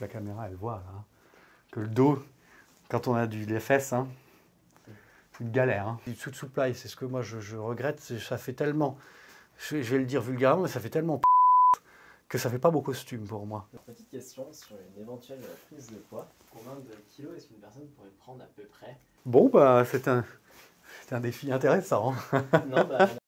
que la caméra elle voit là, hein, que le dos, quand on a du, les fesses, hein, c'est une galère. Hein. Du sous supply, c'est ce que moi je, je regrette, c'est- ça fait tellement, je, je vais le dire vulgairement, mais ça fait tellement que ça fait pas beau costume pour moi. Petite question sur une éventuelle prise de poids. Combien de kilos est-ce qu'une personne pourrait prendre à peu près? Bon, bah c'est un, c'est un défi intéressant. Non, bah.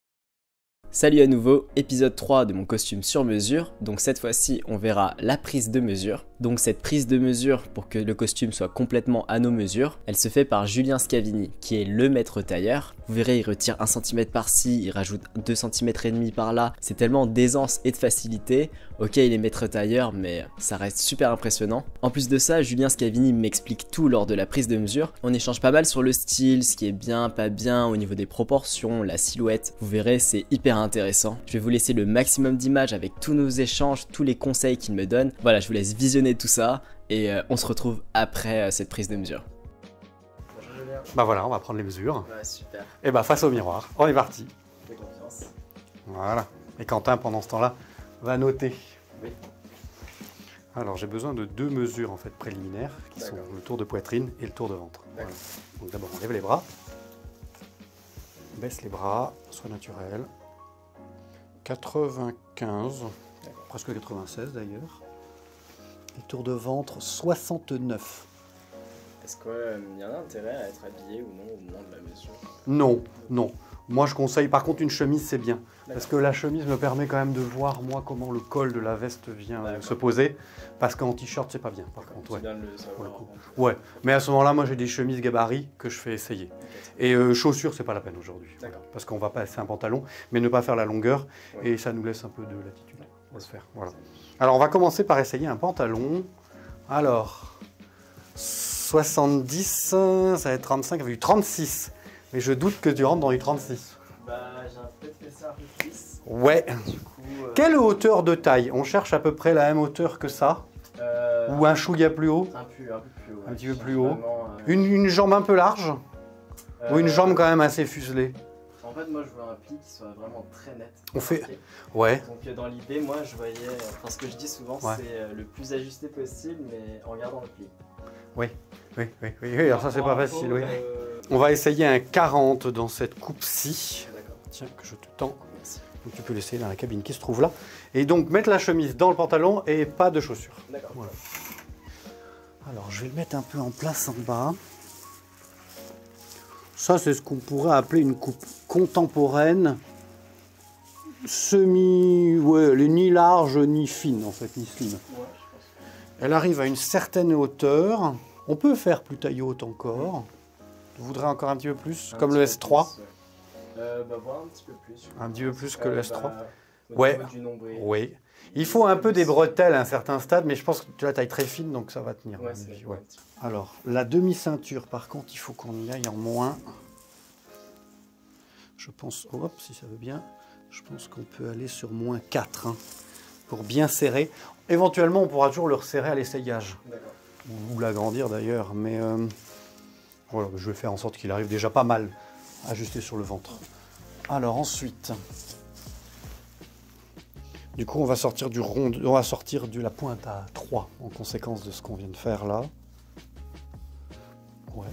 Salut à nouveau, épisode 3 de mon costume sur mesure. Donc cette fois-ci, on verra la prise de mesure. Donc cette prise de mesure pour que le costume soit complètement à nos mesures, elle se fait par Julien Scavini, qui est le maître tailleur. Vous verrez, il retire 1 cm par-ci, il rajoute 2 cm et demi par là. C'est tellement d'aisance et de facilité. Ok, il est maître tailleur, mais ça reste super impressionnant. En plus de ça, Julien Scavini m'explique tout lors de la prise de mesure. On échange pas mal sur le style, ce qui est bien, pas bien, au niveau des proportions, la silhouette. Vous verrez, c'est hyper intéressant. Je vais vous laisser le maximum d'images avec tous nos échanges, tous les conseils qu'il me donne. Voilà, je vous laisse visionner tout ça et euh, on se retrouve après euh, cette prise de mesure. Bah voilà, on va prendre les mesures. Ouais, super. Et bah face au miroir, on est parti. Fais confiance. Voilà. Et Quentin, pendant ce temps-là, va noter. Oui. Alors j'ai besoin de deux mesures en fait préliminaires, qui sont le tour de poitrine et le tour de ventre. Voilà. Donc d'abord on lève les bras, baisse les bras, soit naturel. 95, presque 96 d'ailleurs. Et tour de ventre 69. Est-ce qu'il y a un intérêt à être habillé ou non au moment de la mesure Non, non. Moi je conseille par contre une chemise c'est bien. Parce que la chemise me permet quand même de voir moi comment le col de la veste vient se poser. Parce qu'en t-shirt c'est pas bien par contre. Ouais. le le ouais. Mais à ce moment-là moi j'ai des chemises gabarit que je fais essayer. Et euh, chaussures c'est pas la peine aujourd'hui. Parce qu'on va passer un pantalon, mais ne pas faire la longueur. Ouais. Et ça nous laisse un peu de latitude. On va se faire. Voilà. Alors on va commencer par essayer un pantalon. Alors 70, ça va être 35, avec du 36. Mais je doute que tu rentres dans du 36. Bah, j'ai peut-être fait ça un peu plus. Ouais. Du coup. euh, Quelle hauteur de taille? On cherche à peu près la même hauteur que ça? Euh, Ou un chouïa plus haut? un peu, un peu plus haut. Un petit peu plus haut. vraiment, euh, une, une jambe un peu large? Ou une jambe quand même assez fuselée? En fait, moi, je veux un pli qui soit vraiment très net. On fait- marqué. Ouais. Donc, dans l'idée, moi, je voyais. Enfin, ce que je dis souvent, Ouais. c'est le plus ajusté possible, mais en gardant le pli. Oui, oui, oui, oui, alors ça c'est pas facile, oui. On va essayer un 40 dans cette coupe-ci. D'accord, Tiens, que je te tends. Donc, tu peux l'essayer dans la cabine qui se trouve là. Et donc mettre la chemise dans le pantalon et pas de chaussures. D'accord. Voilà. Alors je vais le mettre un peu en place en bas. Ça c'est ce qu'on pourrait appeler une coupe contemporaine. Semi, ouais, elle est ni large ni fine en fait, ni slim. Ouais, je pense. Elle arrive à une certaine hauteur. On peut faire plus taille haute encore. Tu voudrais encore un petit peu plus, Un comme le peu S3 plus, ouais. Euh, bah, voir un petit peu plus. Un petit peu plus que Euh, le S3 bah, Ouais. Oui. Il faut un peu des bretelles à un certain stade, mais je pense que tu as la taille très fine, donc ça va tenir. Ouais, ouais. Alors, la demi-ceinture, par contre, il faut qu'on y aille en moins. Je pense, oh, hop, si ça veut bien, je pense qu'on peut aller sur moins 4 hein, pour bien serrer. Éventuellement, on pourra toujours le resserrer à l'essayage, ou l'agrandir d'ailleurs, mais euh, voilà, je vais faire en sorte qu'il arrive déjà pas mal ajusté sur le ventre. Alors ensuite, du coup, on va sortir du rond, on va sortir de la pointe à 3 en conséquence de ce qu'on vient de faire là. Ouais,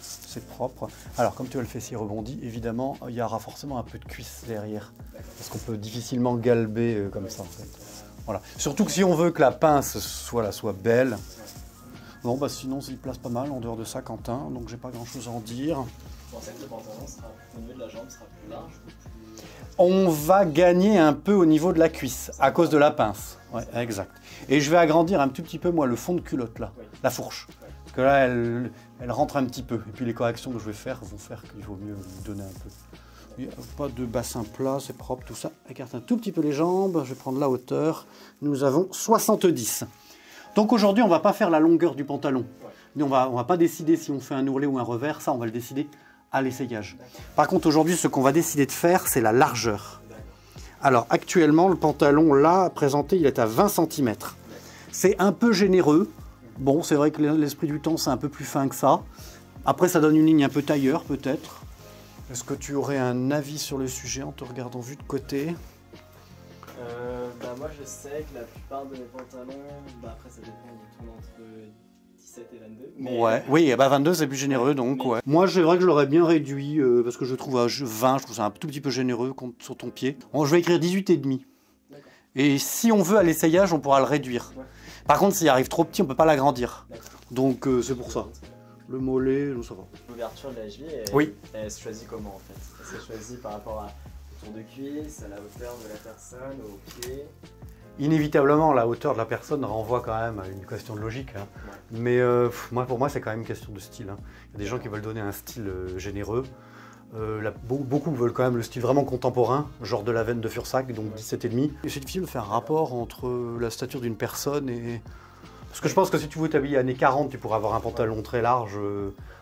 c'est propre. Alors, comme tu as le fessier rebondi, évidemment, il y aura forcément un peu de cuisse derrière. Parce qu'on peut difficilement galber euh, comme ça, en fait. Voilà. Surtout que si on veut que la pince soit, soit belle. Non, bah sinon, il place pas mal en dehors de ça, Quentin, donc j'ai pas grand chose à en dire. Vous pensez que le pantalon sera, au niveau de la jambe sera plus large plus. On va gagner un peu au niveau de la cuisse à cause de la pince. Ouais, exact. Et je vais agrandir un tout petit peu, moi, le fond de culotte, là, Oui. la fourche. Parce que là, elle, elle rentre un petit peu. Et puis les corrections que je vais faire vont faire qu'il vaut mieux donner un peu. Il y a Pas de bassin plat, c'est propre, tout ça. Écarte un tout petit peu les jambes. Je vais prendre la hauteur. Nous avons 70. Donc aujourd'hui, on va pas faire la longueur du pantalon. On va, va pas décider si on fait un ourlet ou un revers. Ça, on va le décider à l'essayage. Par contre, aujourd'hui, ce qu'on va décider de faire, c'est la largeur. Alors actuellement, le pantalon là présenté, il est à 20 cm. C'est un peu généreux. Bon, c'est vrai que l'esprit du temps, c'est un peu plus fin que ça. Après, ça donne une ligne un peu tailleur, peut-être. Est-ce que tu aurais un avis sur le sujet en te regardant vu de côté? Euh, bah moi je sais que la plupart de mes pantalons, bah après ça dépend de tous 17 et 22. Mais... Ouais, oui, bah 22 c'est plus généreux donc, ouais. Moi, c'est vrai que je l'aurais bien réduit euh, parce que je trouve à 20, je trouve ça un tout petit peu généreux sur ton pied. je vais écrire 18 et demi. Et si on veut à l'essayage, on pourra le réduire. Par contre, s'il arrive trop petit, on peut pas l'agrandir. Donc euh, c'est pour ça. Le mollet, ça va. L'ouverture de la cheville, elle, oui. elle se choisit comment en fait? Elle se choisit par rapport à de cuisse, à la hauteur de la personne, au pied Inévitablement, la hauteur de la personne renvoie quand même à une question de logique. Hein. Mais euh, moi, pour moi, c'est quand même une question de style. Hein. Il y a des gens qui veulent donner un style euh, généreux. Euh, beaucoup veulent quand même le style vraiment contemporain, genre de la veine de Fursac, donc 17,5. Et c'est difficile de faire un rapport entre la stature d'une personne et. Parce que je pense que si tu veux t'habiller années 40, tu pourrais avoir un pantalon très large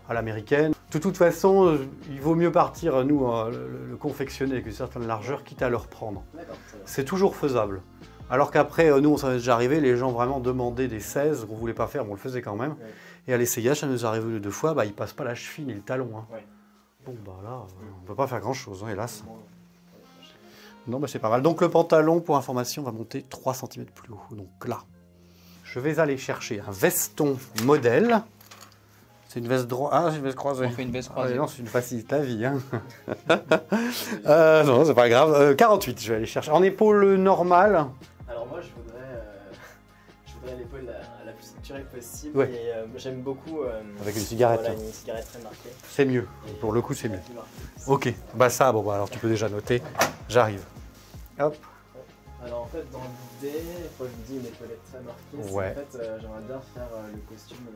à l'américaine. De toute façon, il vaut mieux partir, nous, le, confectionner avec une certaine largeur, quitte à le reprendre. C'est toujours faisable. Alors qu'après, euh, nous, on s'en est déjà arrivé, les gens vraiment demandaient des 16 qu'on ne voulait pas faire, mais on le faisait quand même. Et à l'essayage, ça nous arrive deux fois, bah, il passe pas la cheville ni le talon. Hein. Bon, bah là, euh, on ne peut pas faire grand-chose, hein, hélas. Non, bah, c'est pas mal. Donc le pantalon, pour information, va monter 3 cm plus haut. Donc là, je vais aller chercher un veston modèle. C'est une veste droite. Ah, c'est une veste croisée. On fait une veste ah, croisée. non, c'est une facilité la vie. Hein. euh, non, c'est pas grave. 48, euh, je vais aller chercher. En épaule normale, l'épaule la, plus structurée possible. Et euh, j'aime beaucoup. Euh, Avec une cigarette. Voilà, une cigarette très marquée. C'est mieux. Pour le coup, c'est mieux. Ok. Bah ça, bon, bah, alors tu peux déjà noter. J'arrive. Hop. Alors en fait, dans l'idée, quand je vous dis une épaulette très marquée, ouais. en fait, euh, j'aimerais bien faire le costume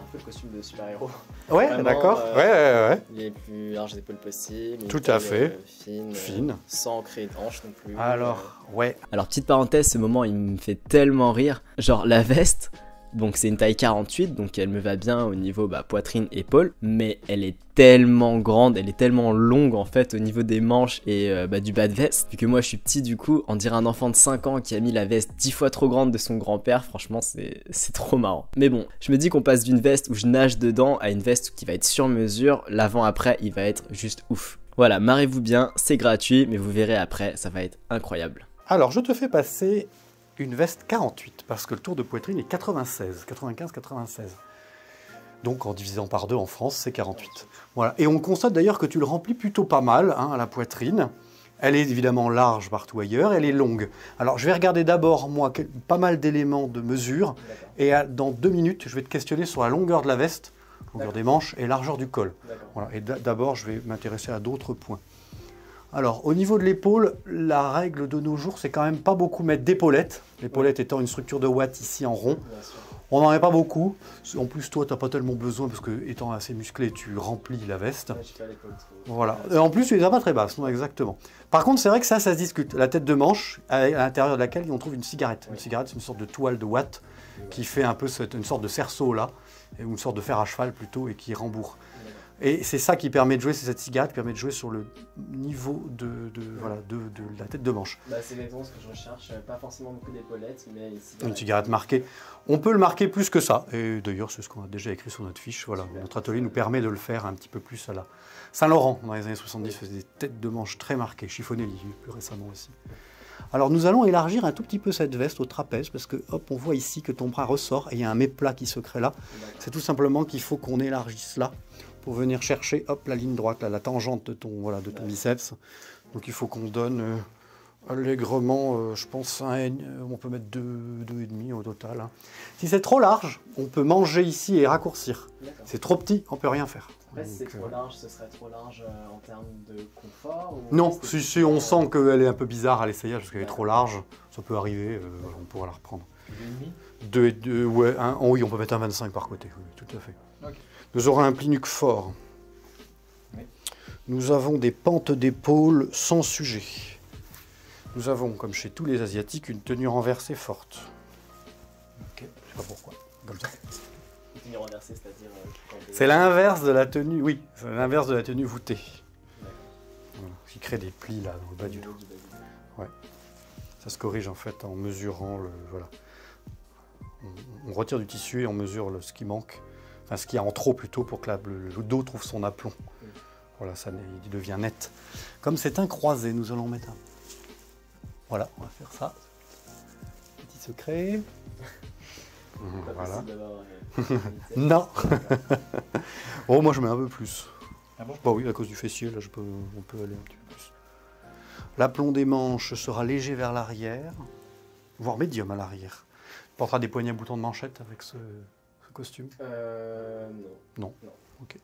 un peu le costume de super-héros. Ouais, d'accord. ouais, ouais, ouais. Les plus larges épaules possibles. Tout à fait. fine. Fine. sans créer de hanches non plus. Alors, ouais. Alors, petite parenthèse, ce moment, il me fait tellement rire. Genre, la veste, donc c'est une taille 48, donc elle me va bien au niveau bah, poitrine, épaule, mais elle est tellement grande, elle est tellement longue en fait au niveau des manches et euh, bah, du bas de veste. Vu que moi je suis petit du coup, on dirait un enfant de 5 ans qui a mis la veste 10 fois trop grande de son grand-père, franchement c'est trop marrant. Mais bon, je me dis qu'on passe d'une veste où je nage dedans à une veste qui va être sur mesure, l'avant-après il va être juste ouf. Voilà, marrez-vous bien, c'est gratuit, mais vous verrez après, ça va être incroyable. Alors je te fais passer une veste 48, parce que le tour de poitrine est 96, 95-96. Donc en divisant par deux en France, c'est 48. Voilà. Et on constate d'ailleurs que tu le remplis plutôt pas mal hein, à la poitrine. Elle est évidemment large partout ailleurs, elle est longue. Alors je vais regarder d'abord, moi, pas mal d'éléments de mesure, et dans deux minutes, je vais te questionner sur la longueur de la veste, longueur des manches et largeur du col. Voilà. Et d'abord, je vais m'intéresser à d'autres points. Alors, au niveau de l'épaule, la règle de nos jours, c'est quand même pas beaucoup mettre d'épaulettes. L'épaulette étant une structure de watts ici en rond. On n'en met pas beaucoup. En plus, toi, tu n'as pas tellement besoin parce que, étant assez musclé, tu remplis la veste. voilà. Et en plus, tu les as pas très basses, non, exactement. Par contre, c'est vrai que ça, ça se discute. La tête de manche, à l'intérieur de laquelle on trouve une cigarette. Une cigarette, c'est une sorte de toile de watt qui fait un peu une sorte de cerceau là, ou une sorte de fer à cheval plutôt, et qui rembourre. Et c'est ça qui permet de jouer, c'est cette cigarette qui permet de jouer sur le niveau de, voilà, de, la tête de manche. Bah, c'est exactement ce que je recherche, pas forcément beaucoup d'épaulettes, mais une cigarette. marquée. On peut le marquer plus que ça, et d'ailleurs c'est ce qu'on a déjà écrit sur notre fiche. Voilà. Notre atelier nous permet de le faire un petit peu plus à la Saint-Laurent, dans les années 70, faisait des têtes de manche très marquées, chiffonné plus récemment aussi. Alors nous allons élargir un tout petit peu cette veste au trapèze parce que hop, on voit ici que ton bras ressort et il y a un méplat qui se crée là. C'est tout simplement qu'il faut qu'on élargisse là pour venir chercher hop, la ligne droite, la tangente de ton, voilà, de ton biceps. Donc il faut qu'on donne euh, allègrement, euh, je pense, un, euh, on peut mettre 2,5 deux, deux au total. Hein. Si c'est trop large, on peut manger ici et raccourcir. C'est trop petit, on peut rien faire. Après, si c'est trop large, ce serait trop large en termes de confort Non, si, on sent qu'elle est un peu bizarre à l'essayage parce qu'elle est trop large, ça peut arriver, on pourra la reprendre. 2,5 2 ouais, oui, on peut mettre un 25 par côté, tout à fait. Nous aurons un plinuc fort. Nous avons des pentes d'épaule sans sujet. Nous avons, comme chez tous les Asiatiques, une tenue renversée forte. Ok, je sais pas pourquoi. Comme ça. Tenue renversée, c'est-à-dire. Euh, c'est l'inverse de la tenue, oui, c'est l'inverse de la tenue voûtée. Voilà, qui crée des plis là, dans le bas du dos. Ouais. Ça se corrige en fait en mesurant le. Voilà. On, retire du tissu et on mesure le, ce qui manque enfin ce qu'il y a en trop plutôt pour que le, dos trouve son aplomb. Voilà, ça il devient net. Comme c'est un croisé, nous allons mettre un. Voilà, on va faire ça. Petit secret. Mmh, Voilà. euh, Non. oh, moi je mets un peu plus. Ah bon Bah oui, à cause du fessier, là, je peux, on peut aller un petit peu plus. L'aplomb des manches sera léger vers l'arrière, voire médium à l'arrière. Tu porteras des poignées à boutons de manchette avec ce costume. Euh, non. Non. Ok.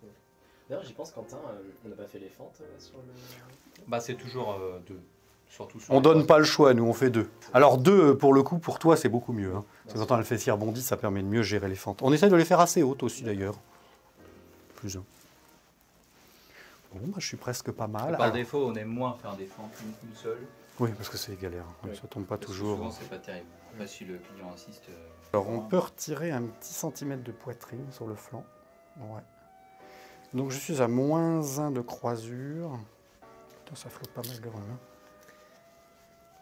D'ailleurs, j'y pense, Quentin, euh, on n'a pas fait les fentes euh, sur le. Bah, c'est toujours euh, deux. Surtout sur On les donne pas le choix, nous on fait deux. Alors deux, pour le coup, pour toi, c'est beaucoup mieux. Hein. Parce que quand le fessier rebondit, ça permet de mieux gérer les fentes. On essaie de les faire assez hautes aussi d'ailleurs. Plus un. Bon, bah, je suis presque pas mal. Par Alors- défaut, on aime moins faire des fentes qu'une qu'une seule. oui, parce que c'est galère. Oui. Ça tombe pas parce que toujours. Souvent, c'est pas terrible. Après, si le client insiste. euh, Alors on peut retirer un petit centimètre de poitrine sur le flanc. Ouais. Donc je suis à moins 1 de croisure. Putain, ça flotte pas mal même. hein.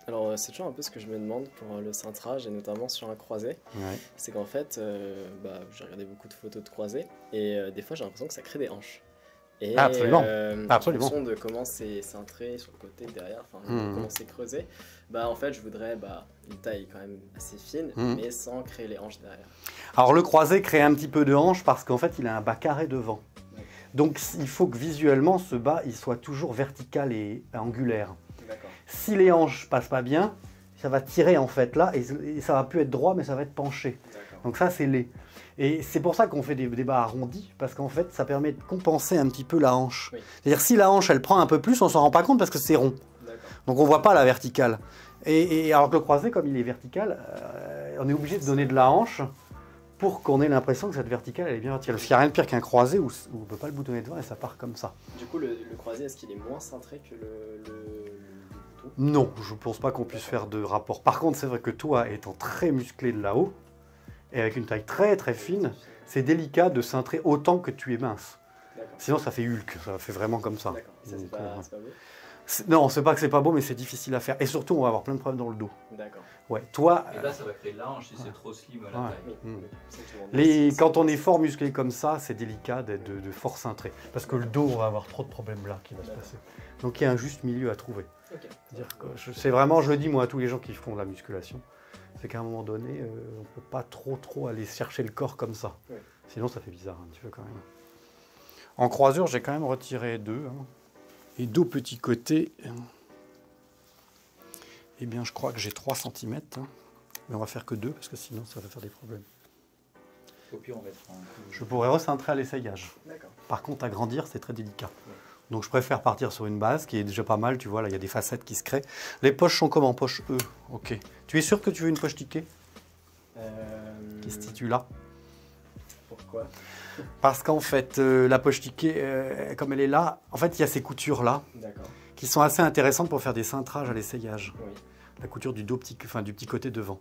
Alors, euh, c'est toujours un peu ce que je me demande pour euh, le cintrage, et notamment sur un croisé. Ouais. C'est qu'en fait, euh, bah, j'ai regardé beaucoup de photos de croisés, et euh, des fois, j'ai l'impression que ça crée des hanches. Et, absolument. euh, Absolument. En fonction de comment c'est cintré sur le côté, derrière, Mhm. comment c'est creusé, bah, en fait, je voudrais bah, une taille quand même assez fine, Mhm. mais sans créer les hanches derrière. Alors le croisé crée un petit peu de hanche parce qu'en fait il a un bas carré devant. Ouais. Donc il faut que visuellement ce bas il soit toujours vertical et angulaire. Si les hanches passent pas bien, ça va tirer en fait là et, et ça va plus être droit mais ça va être penché. Donc ça c'est laid. Et c'est pour ça qu'on fait des, bas arrondis parce qu'en fait ça permet de compenser un petit peu la hanche. Oui. C'est-à-dire si la hanche elle prend un peu plus on s'en rend pas compte parce que c'est rond. Donc on voit pas la verticale. Et, et alors que le croisé, comme il est vertical, euh, on est obligé de donner de la hanche pour qu'on ait l'impression que cette verticale elle est bien verticale. Parce qu'il n'y a rien de pire qu'un croisé où, où on ne peut pas le boutonner devant et ça part comme ça. Du coup, le, le croisé, est-ce qu'il est moins cintré que le, le, Non, je ne pense pas qu'on puisse faire de rapport. Par contre, c'est vrai que toi, étant très musclé de là-haut, et avec une taille très très fine, c'est délicat de cintrer autant que tu es mince. Sinon, ça fait Hulk, ça fait vraiment comme ça. Ça, c'est pas, euh, c'est pas beau Non, c'est pas que c'est pas beau, mais c'est difficile à faire. Et surtout, on va avoir plein de problèmes dans le dos. D'accord. Ouais, toi, Et là, ça va créer de la hanche si c'est trop slim à la Ouais. taille. Mm. Les, quand on est fort musclé comme ça, c'est délicat d'être de, de fort cintré. Parce que le dos, on va avoir trop de problèmes là qui va se passer. Donc il y a un juste milieu à trouver. C'est vraiment, je le dis moi à tous les gens qui font de la musculation, c'est qu'à un moment donné, euh, on ne peut pas trop trop aller chercher le corps comme ça. Ouais. Sinon ça fait bizarre un petit peu quand même. En croisure, j'ai quand même retiré deux. hein. Et deux petits côtés. hein. Eh bien, je crois que j'ai 3 cm. Mais on va faire que deux parce que sinon ça va faire des problèmes. Au pire, on mettra un coup. Je pourrais recintrer à l'essayage. D'accord. Par contre, agrandir, c'est très délicat. Ouais. Donc je préfère partir sur une base qui est déjà pas mal, tu vois, là il y a des facettes qui se créent. Les poches sont comme en poche E, ok. Tu es sûr que tu veux une poche ticket Euh, qui se situe là? Pourquoi? Parce qu'en fait, euh, la poche ticket, euh, comme elle est là, en fait il y a ces coutures là qui sont assez intéressantes pour faire des cintrages à l'essayage. Oui. La couture du, dos petit, enfin, du petit côté devant.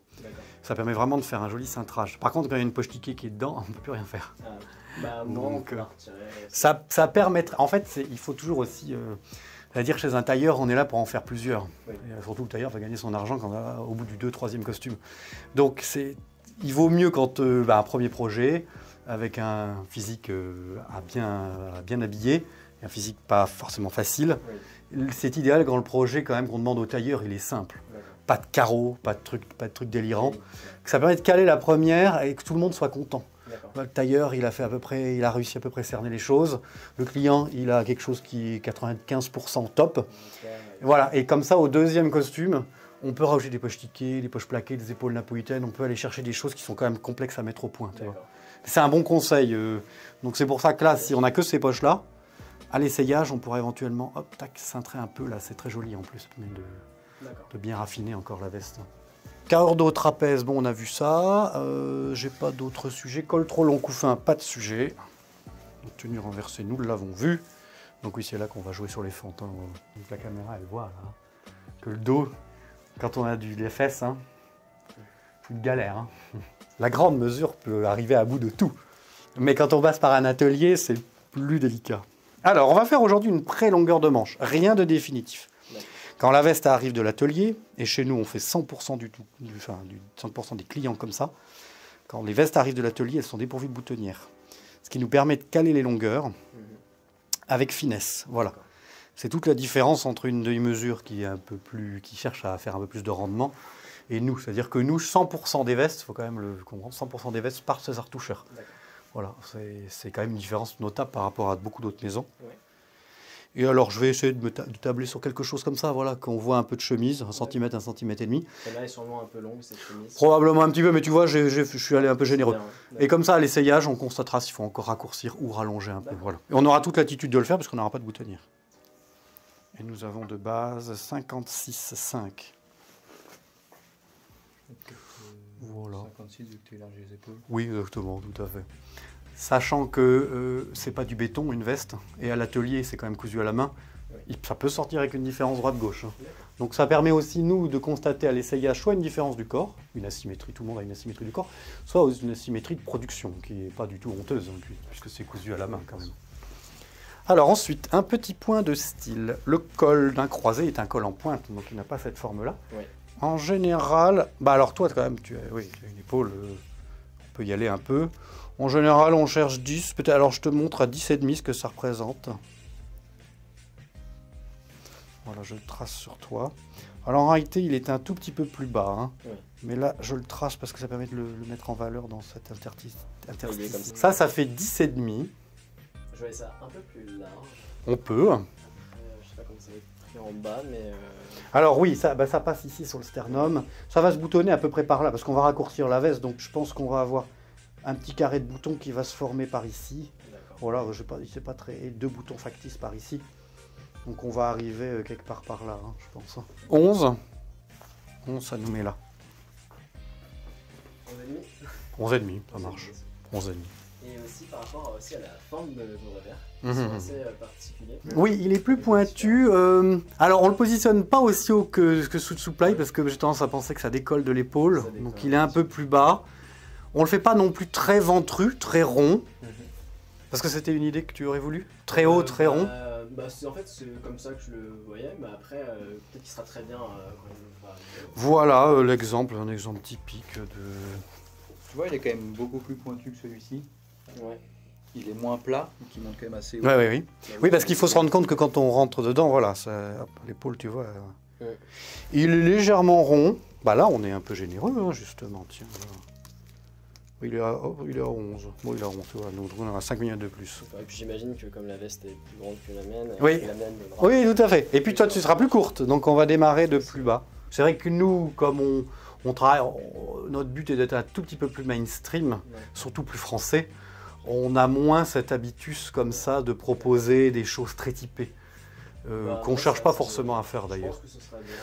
Ça permet vraiment de faire un joli cintrage. Par contre, quand il y a une poche ticket qui est dedans, on ne peut plus rien faire. Ah, bah Donc, euh. Ça, ça permettra. En fait, il faut toujours aussi. euh, c'est-à-dire chez un tailleur, on est là pour en faire plusieurs. Oui. Et, euh, surtout, le tailleur va gagner son argent quand va au bout du deux, troisième costume. Donc, il vaut mieux quand euh, bah, un premier projet avec un physique euh, à bien, à bien habillé, et un physique pas forcément facile. C'est idéal quand le projet, quand même, qu'on demande au tailleur, il est simple. Pas de carreaux, pas de trucs, pas de trucs délirants. Oui, ça permet de caler la première et que tout le monde soit content. Le tailleur, il a fait à peu près, il a réussi à peu près cerner les choses. Le client, il a quelque chose qui est 95% top. Et Voilà. Et comme ça, au deuxième costume, on peut rajouter des poches tickets, des poches plaquées, des épaules napolitaines. On peut aller chercher des choses qui sont quand même complexes à mettre au point. C'est un bon conseil. euh. Donc c'est pour ça que là, si on a que ces poches-là, à l'essayage, on pourrait éventuellement, hop, tac, cintrer un peu. Là, c'est très joli en plus, de bien raffiner encore la veste. Cordeau trapèze, bon, on a vu ça. Euh, J'ai pas d'autres sujets. Col trop long, couffin, pas de sujet. Tenue renversée, nous l'avons vu. Donc oui, c'est là qu'on va jouer sur les fentes. la caméra, elle voit là, que le dos, quand on a du, les fesses, hein, c'est une galère. hein. La grande mesure peut arriver à bout de tout. Mais quand on passe par un atelier, c'est plus délicat. Alors, on va faire aujourd'hui une pré-longueur de manche. Rien de définitif. Quand la veste arrive de l'atelier, et chez nous on fait 100% du tout, du- enfin, du 100% des clients comme ça, quand les vestes arrivent de l'atelier, elles sont dépourvues de boutonnières. Ce qui nous permet de caler les longueurs Mhm. avec finesse. Voilà. C'est toute la différence entre une demi-mesure qui est un peu plus, qui cherche à faire un peu plus de rendement, et nous. C'est-à-dire que nous, 100% des vestes, il faut quand même le comprendre, 100% des vestes par César Toucher. D'accord. Voilà, c'est- c'est quand même une différence notable par rapport à beaucoup d'autres maisons. Ouais. Et alors, je vais essayer de me ta- de tabler sur quelque chose comme ça, voilà, qu'on voit un peu de chemise, un centimètre, un centimètre et demi. Celle-là est sûrement un peu longue, cette chemise. Probablement un petit peu, mais tu vois, je suis allé un peu généreux. Bien, Et comme ça, à l'essayage, on constatera s'il faut encore raccourcir ou rallonger un peu. Voilà. Et on aura toute l'attitude de le faire parce qu'on n'aura pas de boutonnière. Et nous avons de base 56,5. Voilà. 56 vu que tu élargis les épaules. Oui, exactement, tout à fait. Sachant que euh, c'est pas du béton, une veste, et à l'atelier, c'est quand même cousu à la main, Oui. ça peut sortir avec une différence droite-gauche. hein. Donc ça permet aussi, nous, de constater à l'essayage soit une différence du corps, une asymétrie, tout le monde a une asymétrie du corps, soit une asymétrie de production, qui n'est pas du tout honteuse, hein, puis- puisque c'est cousu à la main quand même. Alors ensuite, un petit point de style. Le col d'un croisé est un col en pointe, donc il n'a pas cette forme-là. Oui. En général, bah alors toi quand même, tu as, oui, tu as une épaule, euh, on peut y aller un peu. En général, on cherche 10, peut-être. Alors je te montre à 10,5 ce que ça représente. Voilà, je le trace sur toi. Alors en réalité, il est un tout petit peu plus bas. hein. Oui. Mais là, je le trace parce que ça permet de le, le mettre en valeur dans cet interstice. ça. Ça, ça fait 10,5. Je voyais ça un peu plus large. On peut. Après, je sais pas comment ça va être pris en bas, mais. euh, Alors oui, ça, bah, ça passe ici sur le sternum. Ça va se boutonner à peu près par là, parce qu'on va raccourcir la veste, donc je pense qu'on va avoir un petit carré de bouton qui va se former par ici. Voilà, je sais pas, très... et deux boutons factices par ici. Donc on va arriver euh, quelque part par là, hein, je pense. 11. 11, ça nous met là. On a mis. 11 et demi, ça marche. 11 et aussi par rapport aussi à la forme de vos revers, sont assez euh, particuliers. Oui, il est plus pointu. euh, alors, on le positionne pas aussi haut que, que sous supply parce que j'ai tendance à penser que ça décolle de l'épaule. Donc, il est un peu plus bas. On le fait pas non plus très ventru, très rond. Mhm. Parce que c'était une idée que tu aurais voulu Très haut, Euh, très rond bah, bah, En fait, c'est comme ça que je le voyais, mais après, euh, peut-être qu'il sera très bien euh, quand il va arriver. Voilà euh, l'exemple, un exemple typique de. Tu vois, il est quand même beaucoup plus pointu que celui-ci. Ouais. Il est moins plat, donc il monte quand même assez haut. Oui, oui, oui. Oui, parce qu'il faut se rendre compte que quand on rentre dedans, voilà, l'épaule, tu vois. euh, Ouais. Il est légèrement rond. Bah là, on est un peu généreux, hein, justement. Tiens, voilà. Il est à, oh, il est à 11. Bon, il est à 11, tu vois. Donc, on a 5 minutes de plus. Et puis j'imagine que comme la veste est plus grande que la mienne, Oui. la mienne Oui, tout à fait. Et puis toi, tu seras plus courte. Donc, on va démarrer de plus bas. C'est vrai que nous, comme on, on travaille, on- notre but est d'être un tout petit peu plus mainstream, Ouais. surtout plus français. On a moins cet habitus comme ça de proposer des choses très typées. euh, Bah, qu'on moi, cherche pas forcément à faire d'ailleurs.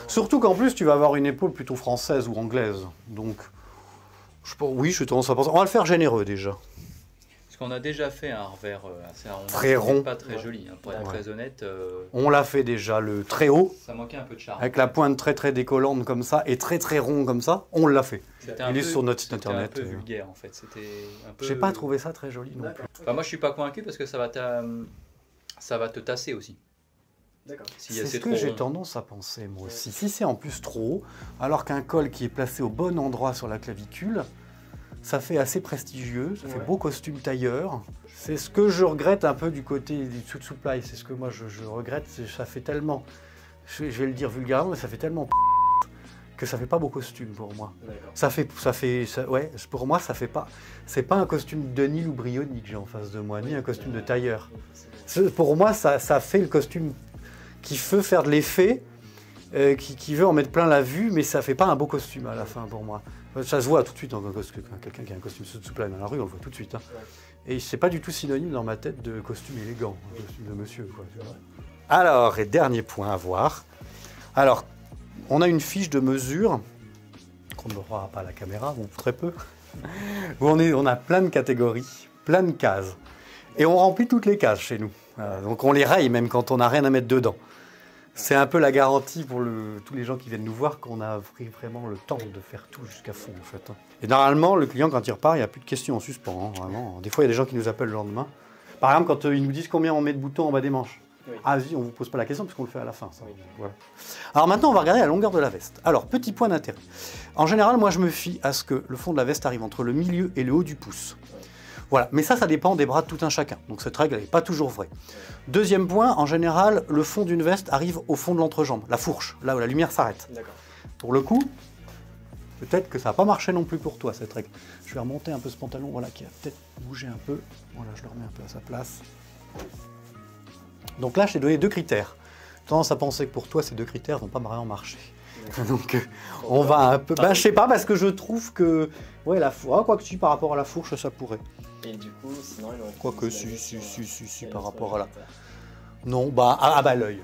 Surtout qu'en plus, tu vas avoir une épaule plutôt française ou anglaise. Donc, je oui, j'ai tendance à penser. On va le faire généreux déjà. Parce qu'on a déjà fait un revers euh, assez arrondi. Très c'était rond. Pas très Ouais. joli, hein, pour être Ouais. très honnête. euh, On l'a fait déjà le très haut, ça manquait un peu de charme. avec la pointe très très décollante comme ça, et très très rond comme ça. On l'a fait. C'était un Il est sur notre site c'était internet, un peu euh. vulgaire en fait. C'était un peu. J'ai pas trouvé ça très joli non plus. Enfin, moi, je suis pas convaincu parce que ça va, t'a- ça va te tasser aussi. Si C'est ce que j'ai rond. tendance à penser moi aussi. Si c'est en plus trop haut, alors qu'un col qui est placé au bon endroit sur la clavicule, ça fait assez prestigieux, ça fait Ouais. beau costume tailleur. C'est ce que je regrette un peu du côté du sous supply, c'est ce que moi je, je regrette, ça fait tellement, je, je vais le dire vulgairement, mais ça fait tellement que ça fait pas beau costume pour moi. Ça fait, ça fait, ça- ouais, pour moi ça fait pas, c'est pas un costume de Denis ou Brioni que j'ai en face de moi, ni un costume de tailleur. C'est- Pour moi, ça, ça fait le costume qui veut faire de l'effet, euh, qui, veut en mettre plein la vue, mais ça fait pas un beau costume à la fin pour moi. Ça se voit tout de suite dans. Quelqu'un qui a un costume sous supply dans la rue, on le voit tout de suite. hein. Et c'est pas du tout synonyme dans ma tête de costume élégant, un costume de monsieur. Alors, et dernier point à voir. Alors, on a une fiche de mesure qu'on ne voit pas à la caméra, très peu, où on, a plein de catégories, plein de cases. Et on remplit toutes les cases chez nous. Voilà, donc on les raye même quand on n'a rien à mettre dedans. C'est un peu la garantie pour le- tous les gens qui viennent nous voir qu'on a pris vraiment le temps de faire tout jusqu'à fond en fait. hein. Et normalement, le client quand il repart, il n'y a plus de questions en suspens. hein, vraiment. Des fois, il y a des gens qui nous appellent le lendemain. Par exemple, quand euh, ils nous disent combien on met de boutons en bas des manches. Oui. Ah, vas-y, on vous pose pas la question parce qu'on le fait à la fin. ça. Oui. Voilà. Alors maintenant, on va regarder la longueur de la veste. Alors, petit point d'intérêt. En général, moi, je me fie à ce que le fond de la veste arrive entre le milieu et le haut du pouce. Voilà, mais ça, ça dépend des bras de tout un chacun. Donc cette règle n'est pas toujours vraie. Deuxième point, en général, le fond d'une veste arrive au fond de l'entrejambe, la fourche, là où la lumière s'arrête. Pour le coup, Peut-être que ça n'a pas marché non plus pour toi cette règle. Je vais remonter un peu ce pantalon, voilà, qui a peut-être bougé un peu. Voilà, je le remets un peu à sa place. Donc là, je t'ai donné deux critères. Tendance à penser que pour toi, ces deux critères vont pas vraiment marcher. Donc, euh, on va un peu. Ben, je sais pas, parce que je trouve que. Ouais, la fourche. Ah, quoi que si, par rapport à la fourche, ça pourrait. Et du coup, sinon, il aurait Quoique, si, si, si, si, si, euh, par rapport à la. Non, bah, ah, ah, bah, l'œil.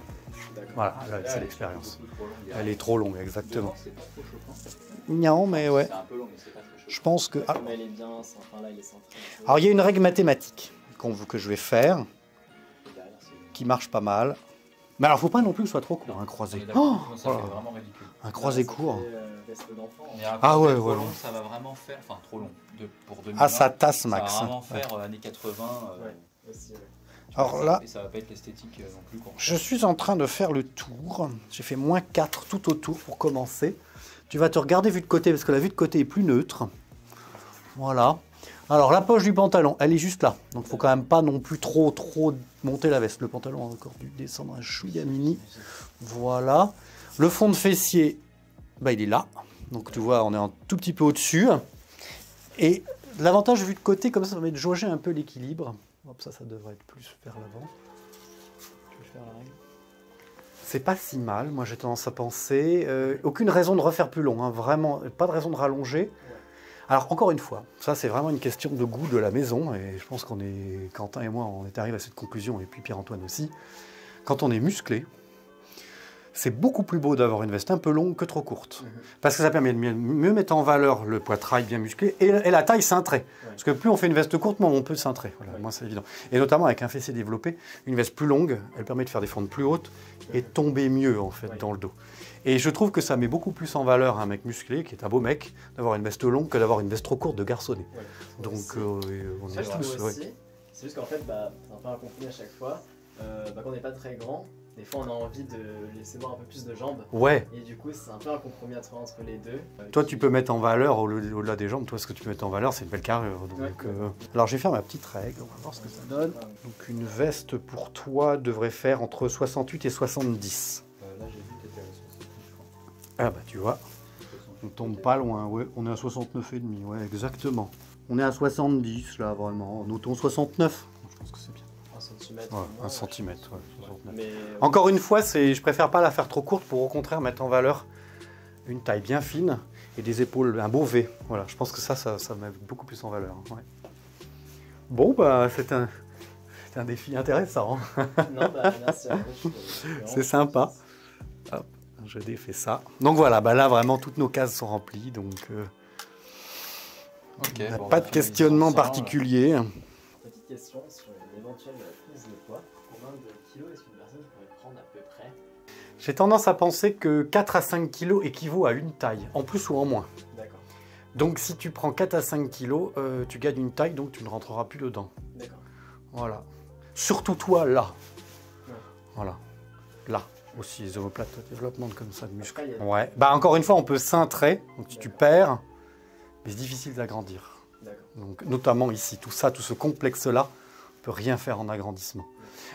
D'accord. Voilà, c'est l'expérience. Elle est trop longue, exactement. Non, mais ouais. C'est un peu long, mais c'est pas très choquant. Je pense que. ah. Alors, il y a une règle mathématique qu'on veut- que je vais faire, qui marche pas mal. Mais alors, faut pas non plus que ce soit trop court, un croisé. Oh Voilà. ridicule. Un croisé court. euh, veste d'enfant. Ah ouais, trop ouais, long, ouais. ça va vraiment faire, enfin trop long, de, pour 2020. Ah, ça tasse, Ça Max. va vraiment Ouais. faire euh, années 80. euh, Ouais, ouais. tu vois, Alors ça- là- Et ça va pas être l'esthétique euh, non plus. Quoi. Je suis en train de faire le tour. J'ai fait moins 4 tout autour pour commencer. Tu vas te regarder vue de côté parce que la vue de côté est plus neutre. Voilà. Alors la poche du pantalon, elle est juste là. Donc faut quand même pas non plus trop trop monter la veste. Le pantalon a encore dû descendre un chouïa mini. Voilà. Le fond de fessier, bah, il est là. Donc tu vois, on est un tout petit peu au-dessus. Et l'avantage vu de côté, comme ça, ça permet de jauger un peu l'équilibre. Hop, ça, ça devrait être plus vers l'avant. Veux faire la règle? C'est pas si mal, moi j'ai tendance à penser. Euh, aucune raison de refaire plus long, hein, vraiment, pas de raison de rallonger. Alors encore une fois, ça c'est vraiment une question de goût de la maison, et je pense qu'on est, Quentin et moi, on est arrivé à cette conclusion, et puis Pierre-Antoine aussi. Quand on est musclé, c'est beaucoup plus beau d'avoir une veste un peu longue que trop courte. Mhm. Parce que ça permet de mieux, mieux mettre en valeur le poitrail bien musclé et, et la taille cintrée. Parce que plus on fait une veste courte, moins on peut cintrer. Voilà, c'est évident. Et notamment avec un fessier développé, une veste plus longue, elle permet de faire des fentes plus hautes et tomber mieux en fait dans le dos. Et je trouve que ça met beaucoup plus en valeur un mec musclé, qui est un beau mec, d'avoir une veste longue que d'avoir une veste trop courte de garçonnet. Donc euh, on est tous. C'est juste qu'en fait, bah, c'est un peu un compromis à chaque fois. Euh, bah, quand on n'est pas très grand, des fois on a envie de laisser voir un peu plus de jambes. Ouais. Et du coup, c'est un peu un compromis à trouver entre les deux. Toi, tu peux mettre en valeur au- au-delà des jambes. Toi, ce que tu peux mettre en valeur, c'est une belle carrure. Donc, Ouais. euh, Alors, je vais faire ma petite règle. On va voir ce que ça donne. Donc, une veste pour toi devrait faire entre 68 et 70. Euh, là, j'ai vu que t'étais à 68, je crois. Ah, bah, tu vois. 68. On tombe pas loin, ouais. On est à 69,5, ouais, exactement. On est à 70, là, vraiment. Notons 69. Je pense que c'est bien. Un centimètre. Ouais, moins, un centimètre, ouais, 69. Mais Encore une fois, c'est, je préfère pas la faire trop courte pour au contraire mettre en valeur une taille bien fine et des épaules, un beau V. Voilà, je pense que ça, ça, ça met beaucoup plus en valeur. ouais. Bon, bah, c'est un, c'est un défi intéressant. hein. non, bah, C'est sympa. Hop, je défais ça. Donc voilà, bah là, vraiment, toutes nos cases sont remplies. Donc, euh, bon, pas de questionnement particulier. Petite question sur une Est-ce qu'une personne pourrait prendre à peu près J'ai tendance à penser que 4 à 5 kilos équivaut à une taille, en plus ou en moins. D'accord. Donc si tu prends 4 à 5 kilos, euh, tu gagnes une taille, donc tu ne rentreras plus dedans. D'accord. Voilà. Surtout toi, là. Ouais. Voilà. Là. Aussi, les omoplates, développement comme ça de muscles. Après, a- Ouais. Bah encore une fois, on peut cintrer, donc si tu perds, mais c'est difficile d'agrandir. Donc, notamment ici, tout ça, tout ce complexe-là, on peut rien faire en agrandissement.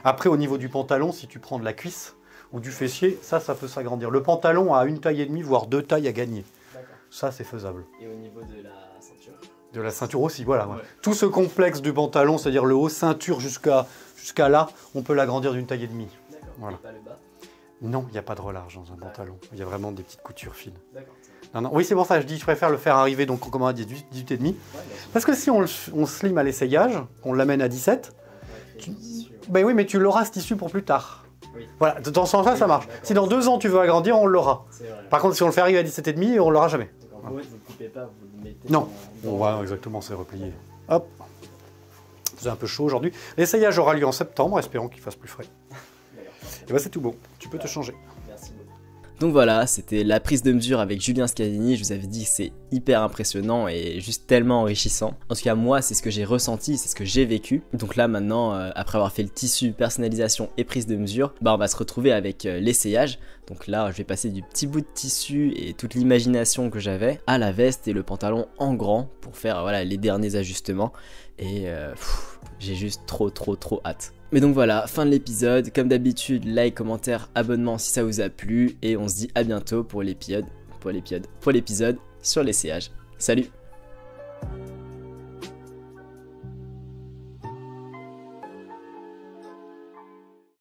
Après, au niveau du pantalon, si tu prends de la cuisse ou du fessier, ça, ça peut s'agrandir. Le pantalon a une taille et demie, voire deux tailles à gagner. Ça, c'est faisable. Et au niveau de la ceinture De la ceinture aussi, voilà. ouais. Ouais. Tout ce complexe du pantalon, c'est-à-dire le haut ceinture jusqu'à jusqu'à là, on peut l'agrandir d'une taille et demie. D'accord. Voilà. Pas le bas Non, il n'y a pas de relâche dans un pantalon. Il y a vraiment des petites coutures fines. D'accord. Non, non. Oui, c'est pour ça que je dis, je préfère le faire arriver donc comment à 18, 18 et demi. Ouais, bien sûr. Parce que si on, on slim à l'essayage, qu'on l'amène à 17, Ouais, Tu- ben oui, mais tu l'auras ce tissu pour plus tard. Oui. Voilà, dans ce sens-là, ça Oui, marche. d'accord. Si dans deux ans tu veux agrandir, on l'aura. Par contre, si on le fait arriver à 17 et demi, on l'aura jamais. Donc en gros, vous ne coupez pas, vous le mettez Non. dans- On va exactement, c'est replié. Hop. C'est un peu chaud aujourd'hui. L'essayage aura lieu en septembre, espérons qu'il fasse plus frais. Et ben c'est tout bon. Tu peux te changer. Donc voilà, c'était la prise de mesure avec Julien Scalini. Je vous avais dit que c'est hyper impressionnant et juste tellement enrichissant. En tout cas, moi, c'est ce que j'ai ressenti, c'est ce que j'ai vécu. Donc là, maintenant, euh, après avoir fait le tissu, personnalisation et prise de mesure, bah, on va se retrouver avec euh, l'essayage. Donc là, je vais passer du petit bout de tissu et toute l'imagination que j'avais à la veste et le pantalon en grand pour faire voilà, les derniers ajustements. Et euh, j'ai juste trop, trop, trop hâte. Mais donc voilà, fin de l'épisode. Comme d'habitude, like, commentaire, abonnement si ça vous a plu. Et on se dit à bientôt pour l'épisode. Pour l'épisode. Pour l'épisode sur l'essayage. Salut